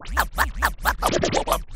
no no no no no no no no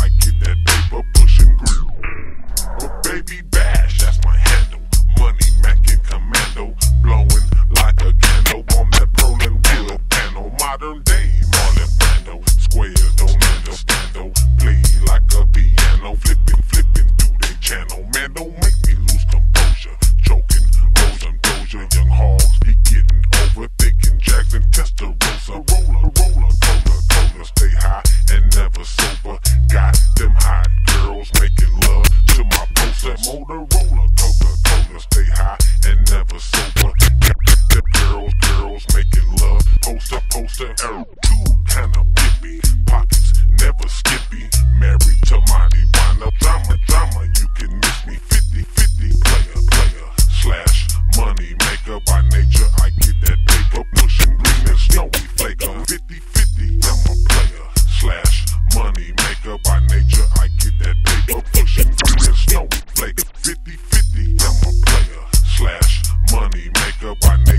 I get that paper pushing grill. But oh, baby bash, that's my handle. Money making commando, blowing like a candle on that rolling wheel panel. Modern up, I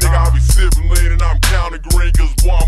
nigga, I be sippin' lean and I'm counting green, cause why?